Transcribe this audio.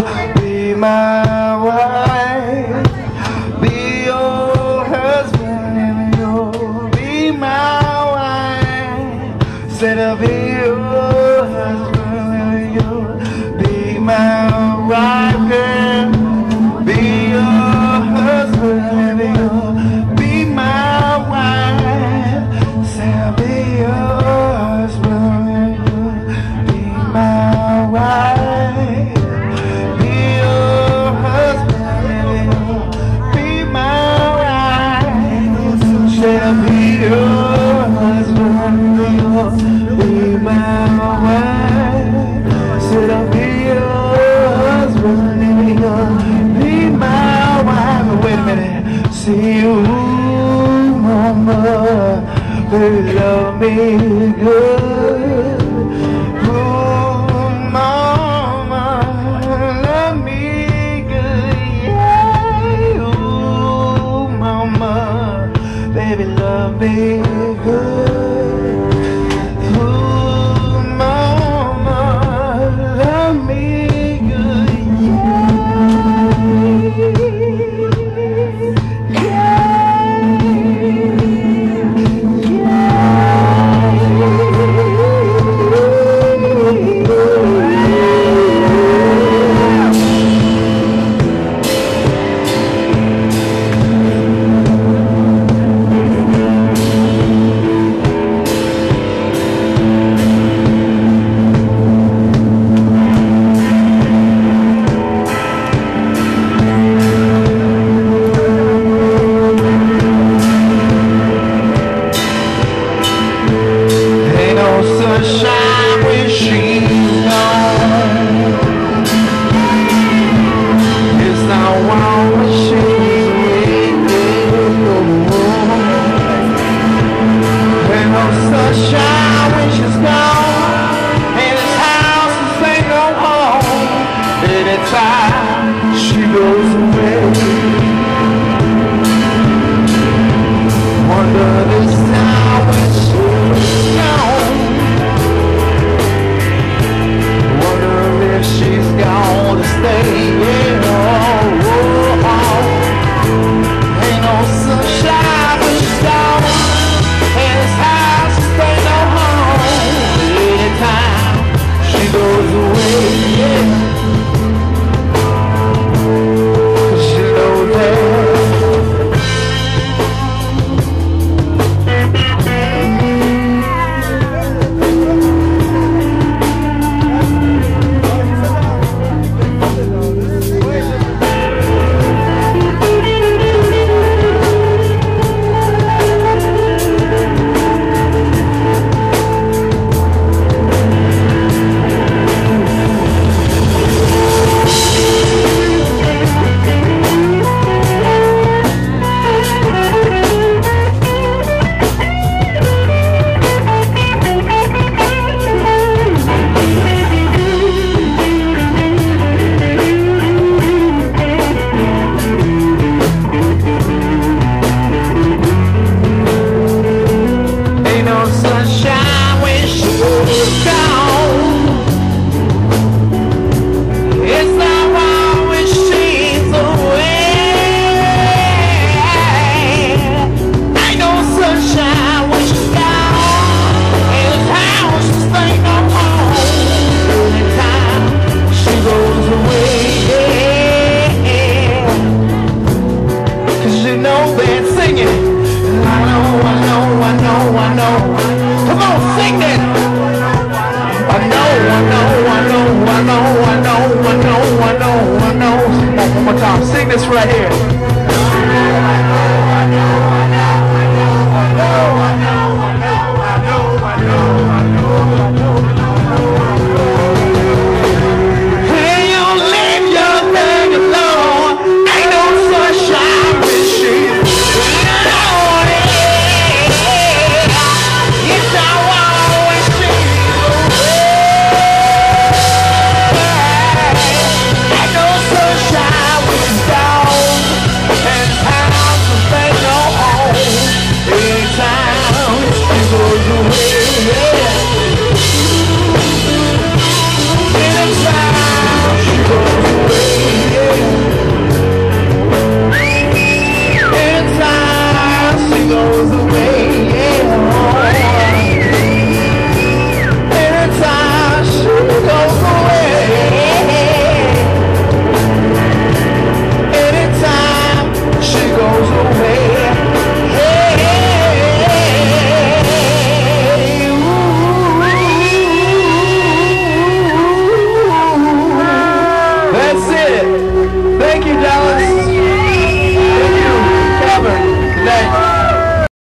Be my wife, be your husband, and you'll be my wife. Said I'll be your husband, and you'll be my wife. People love me good. Ooh, mama, love me good. Yeah, ooh, mama, baby, love me. sing this.